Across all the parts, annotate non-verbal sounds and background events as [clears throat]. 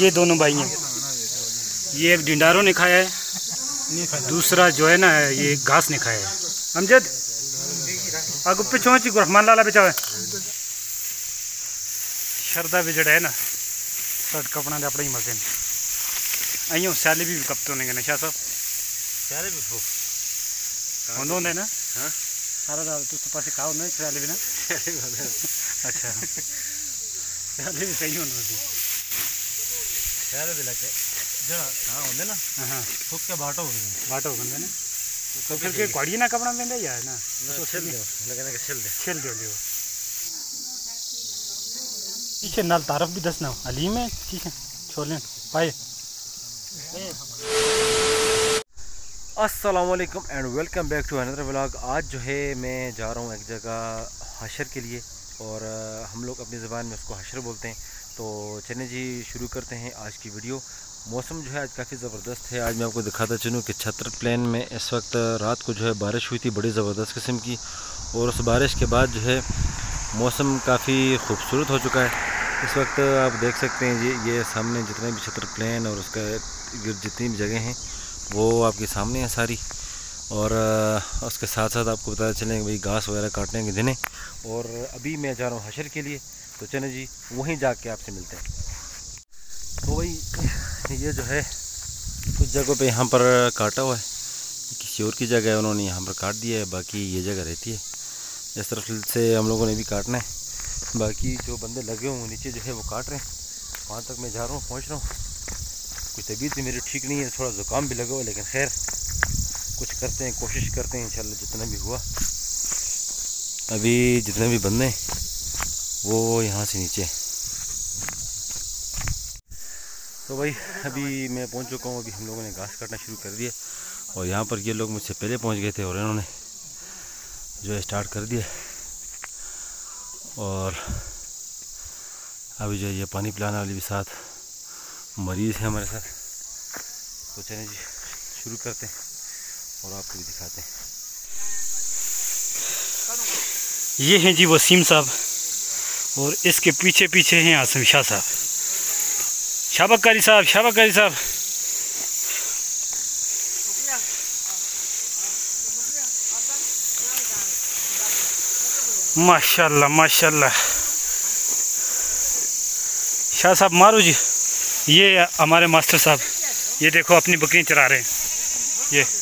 ये दोनों भाई हैं ये एक डिंडारो ने खाया है दूसरा जो है ना ये घास ने खाया है। अमजद अगो पिछो ची रहमान लाला बचावे शरदा भी जड़ा है ना शर्ट कपड़ा दे अपने ही मज़े में अइयो सैली भी कपतो ने नशा सब सारे भी फो होंदो होंदे ना हाँ। सारा दाल तू पासे ना भी ना? [laughs] अच्छा। [laughs] भी सही होंदो हाँ हाँ तो में है तो नाल तारफ भी दसना अलीम है। ठीक है। छोले पाए अस्सलाम वालेकुम and welcome back to another vlog. आज जो है मैं जा रहा हूँ एक जगह हशर के लिए और हम लोग अपनी ज़बान में उसको हशर बोलते हैं। तो चलिए जी, शुरू करते हैं आज की वीडियो। मौसम जो है आज काफ़ी ज़बरदस्त है। आज मैं आपको दिखाता चलूँ कि छतर प्लेन में इस वक्त रात को जो है बारिश हुई थी बड़ी ज़बरदस्त किस्म की और उस बारिश के बाद जो है मौसम काफ़ी खूबसूरत हो चुका है। इस वक्त आप देख सकते हैं जी, ये सामने जितने भी छतर प्लेन और उसका इर्द जितनी भी जगह हैं, वो आपके सामने हैं सारी। और उसके साथ साथ आपको बताया चलें कि भाई घास वगैरह काटने के दिन। और अभी मैं जा रहा हूँ हशर के लिए। तो चलें जी, वहीं जाके आपसे मिलते हैं। तो भाई ये जो है, कुछ जगहों पे यहाँ पर काटा हुआ है। किसी और की जगह है उन्होंने यहाँ पर काट दिया है, बाकी ये जगह रहती है। इस तरफ़ से हम लोगों ने भी काटना है। बाकी जो बंदे लगे हुए नीचे जो है वो काट रहे हैं। वहाँ तक मैं जा रहा हूँ, पहुँच रहा हूँ। कुछ तबीयत भी मेरी ठीक नहीं है, थोड़ा ज़ुकाम भी लगा हुआ लेकिन खैर, कुछ करते हैं, कोशिश करते हैं, इंशाल्लाह, जितना भी हुआ। अभी जितने भी बंदे हैं वो यहाँ से नीचे। तो भाई, अभी मैं पहुँच चुका हूँ। अभी हम लोगों ने घास काटना शुरू कर दिया और यहाँ पर ये लोग मुझसे पहले पहुँच गए थे और इन्होंने जो है स्टार्ट कर दिया। और अभी जो ये पानी पिलाने वाले भी साथ मरीज़ हैं हमारे साथ। तो चलें जी, शुरू करते हैं और आपको भी दिखाते हैं। ये हैं जी वसीम साहब। और इसके पीछे पीछे हैं आसम शाह साहब। शाबकारी साहब शाबकारी साहब। माशाल्लाह माशाल्लाह। शाह साहब, मारो जी। ये हमारे मास्टर साहब, ये देखो अपनी बकरियाँ चरा रहे हैं। ये।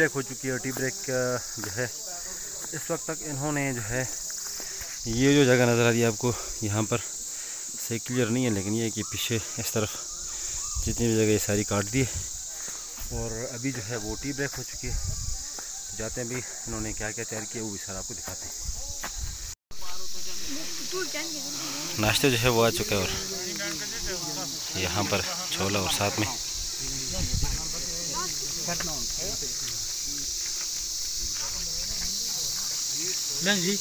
ब्रेक हो चुकी है टी ब्रेक जो है, इस वक्त तक इन्होंने जो है, ये जो जगह नज़र आ रही है आपको, यहाँ पर सही क्लियर नहीं है, लेकिन ये कि पीछे इस तरफ़ जितनी भी जगह ये सारी काट दी है। और अभी जो है वो टी ब्रेक हो चुकी है। तो जाते हैं अभी, इन्होंने क्या क्या तैयार किया, वो भी सर आपको दिखाते हैं। नाश्ते जो है वो आ चुका है और यहाँ पर छोला और साथ में। जी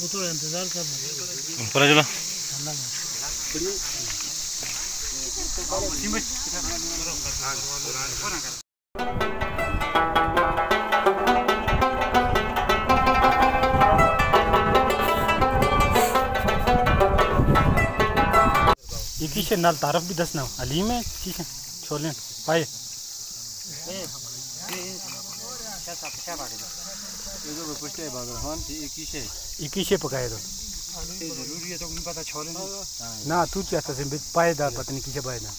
वो तो इंतज़ार कर रहे ऊपर चलो ये किसे नाल तारफ भी दसना अली में किसे छोले पाए ये पकाए तो ज़रूरी है तो पता छोले ना तू चाहता से पाए दा पता नहीं किसे पाए दा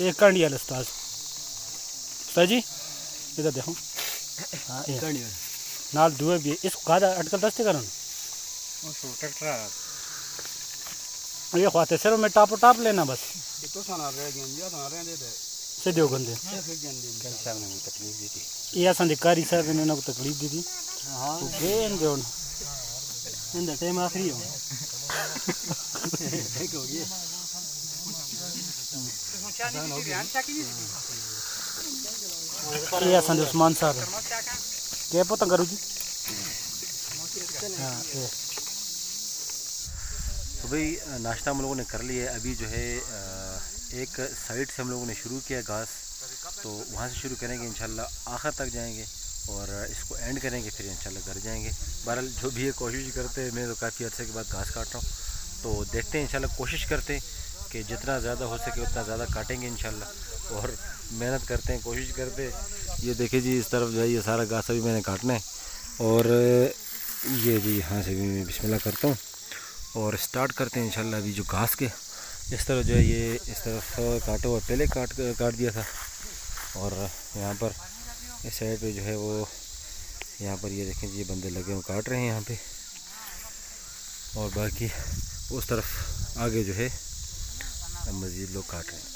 एक कंडी आल उस्ताद उस्ताद जी इधर देखो हाँ नाल दुए भी है। कादा अटकल दस्ते करो ये ख्वाते सर मैं टाप टाप लेना बस तो सुना रहे गए या सुना रहे दे से दियो गंदे ये असां दे कारी साहब ने ना को तकलीफ़ हाँ तो दे उन इंदा टाइम आखिरी गया ये असां दे उस्मान साहब के पता करू जी तो भाई, नाश्ता हम लोगों ने कर लिया अभी जो है एक साइड से हम लोगों ने शुरू किया घास तो वहाँ से शुरू करेंगे, इंशाल्लाह आखिर तक जाएँगे और इसको एंड करेंगे, फिर इंशाल्लाह घर जाएँगे। बहरहाल, जो भी ये कोशिश करते हैं, मैं तो काफ़ी अर्से के बाद घास काट रहा हूँ। तो देखते हैं, इंशाल्लाह कोशिश करते हैं कि जितना ज़्यादा हो सके, उतना ज़्यादा काटेंगे, इंशाल्लाह। और मेहनत करते हैं, कोशिश करते हैं। ये देखिए जी, इस तरफ़ जो है, ये सारा घास अभी मैंने काटना है। और ये जी, यहाँ से भी मैं बिस्मिल्लाह करता हूँ। और स्टार्ट करते हैं, इंशाल्लाह अभी जो घास के इस तरह जो है ये, इस तरफ़ काटा हुआ पहले काट काट दिया था। और यहाँ पर इस साइड पे जो है वो, यहाँ पर ये देखें ये बंदे लगे हुए काट रहे हैं यहाँ पे। और बाकी उस तरफ़ आगे जो है मज़ीद लोग काट रहे हैं।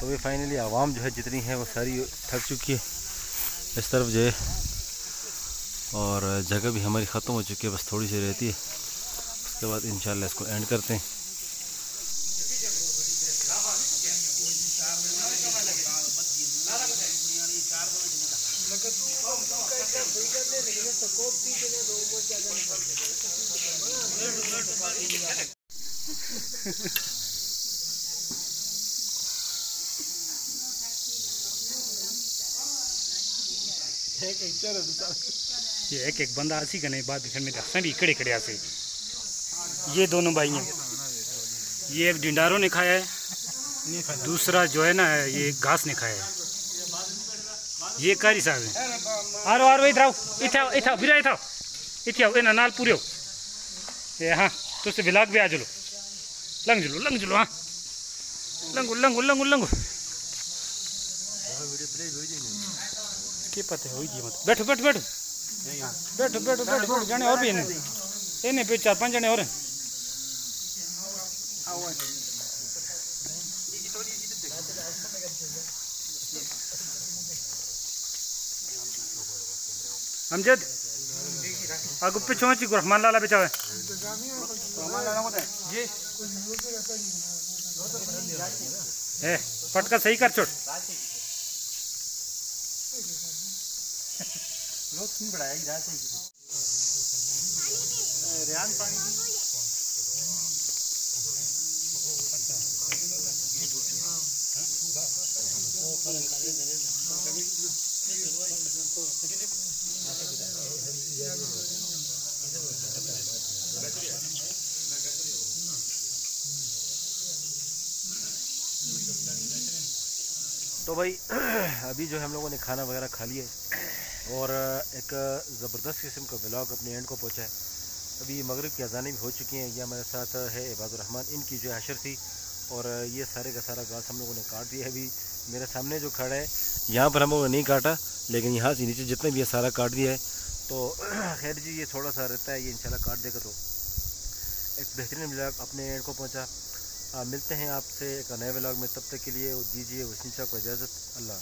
तो भी फाइनली आवाम जो है जितनी है वो सारी थक चुकी है। इस तरफ़ जो है और जगह भी हमारी ख़त्म हो चुकी है, बस थोड़ी सी रहती है। उसके बाद इन इसको एंड करते हैं। एक इच्छा ये एक एक बंदा हँसी करने बाद फिर मेरे हंसा भी इकड़े इकड़े हंसे ये दोनों भाई हैं ये एक डिंडारों ने खाया है, दूसरा जो है ना, ये घास ने खाया है। ये कारी साहब है। आ रो आ रो इधर आओ, इथे आओ इथे आओ बिरा इथे आओ। इथे आओ, इन्हें नाल पूरे हो। ये हाँ तुझसे विलाग भी आ चलो लंग चलो लंग चलो हाँ। लंगो लंगो लंगो लंगो के पता है हो जी मत। बैठो बैठो बैठो। बैठो बैठो बैठो बैठो जाने और भी है। इन्हें पे चार पाँच जने और हैं। अमजद, आगो पिछो अच्छी रहमान लाला बेचावे ए पटका सही कर छोड़। तो भाई [clears throat] अभी जो हम लोगों ने खाना वगैरह खा लिया और एक ज़बरदस्त किस्म का ब्लॉग अपने एंड को पहुँचा है। अभी मगरब की अजानें भी हो चुकी हैं यह हमारे साथ है इबादुररहमान इनकी जो हशर थी। और ये सारे का सारा घास हम लोगों ने काट दिया है अभी। मेरे सामने जो खड़ा है, यहाँ पर हम लोगों ने नहीं काटा, लेकिन यहाँ से नीचे जितने भी है सारा काट दिया है। तो [clears throat] खैर जी, ये थोड़ा सा रहता है, ये इंशाल्लाह काट देगा तो। एक बेहतरीन ब्लॉग अपने एंड को पहुँचा। मिलते हैं आपसे एक नए व्लॉग में, तब तक के लिए दीजिए साहब को इजाज़त, अल्लाह